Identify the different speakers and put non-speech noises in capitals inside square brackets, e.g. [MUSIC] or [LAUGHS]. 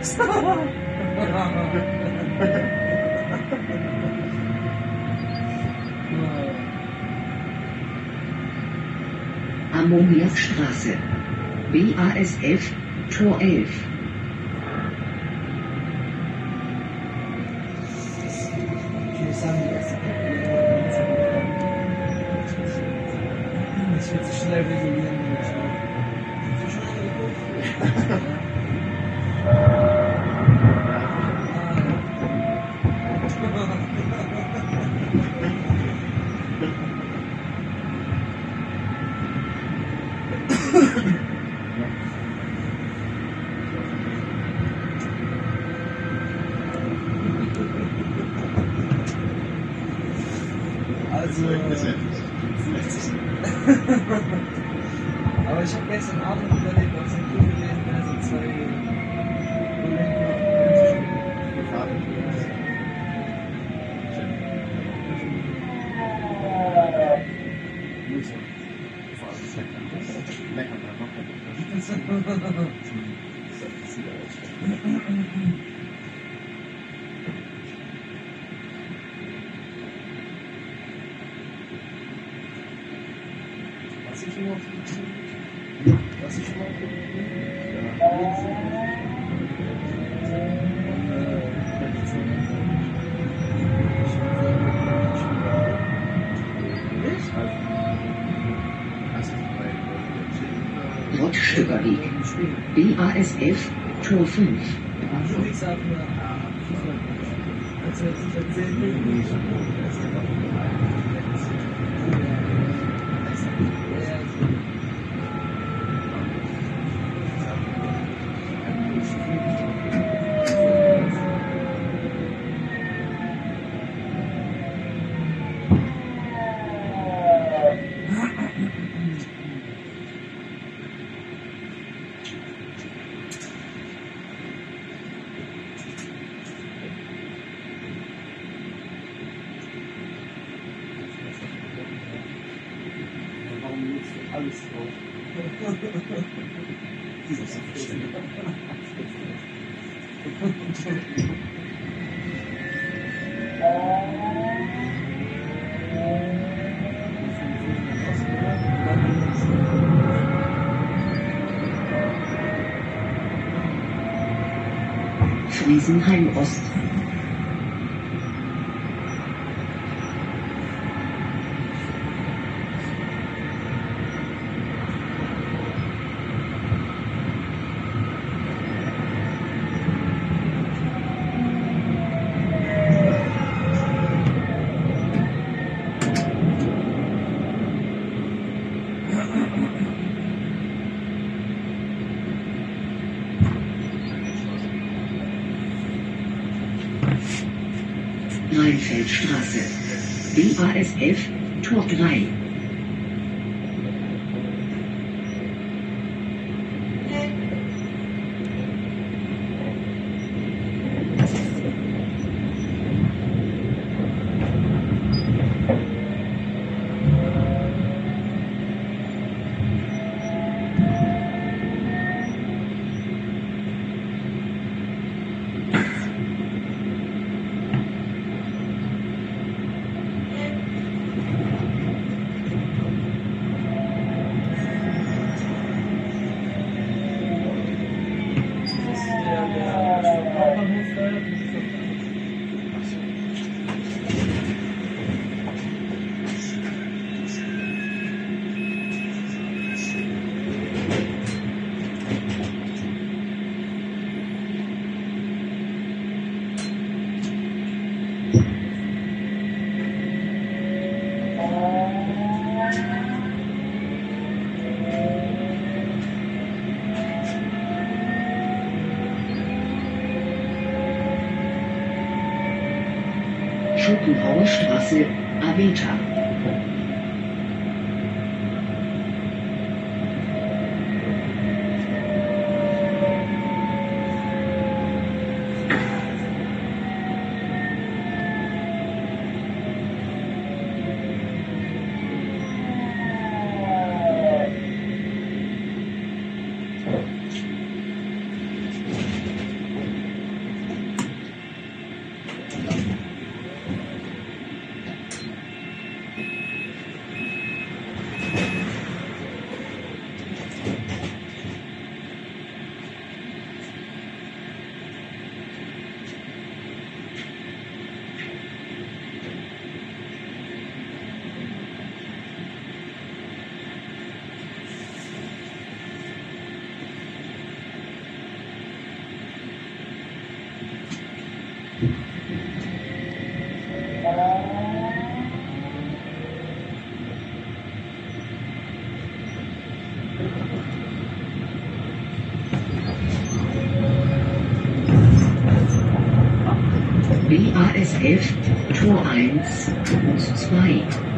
Speaker 1: [LAUGHS] Ammoniakstraße. BASF, Tor 11.
Speaker 2: Ich wird sich schnell regulieren. Also, [LAUGHS] aber ich habe gestern Abend überlegt, ob es ein Film gewesen Was ich immer Was ich immer
Speaker 1: Rottstückerweg. BASF, Tor 5.
Speaker 2: Also Überwiegend. BASF
Speaker 3: Tor 5. Also, alles drauf?
Speaker 1: Friesenheim Ost. Rheinfeldstraße. BASF, Tor 3. Schopenhauer Straße, Aveta. BASF Tor 1 und 2.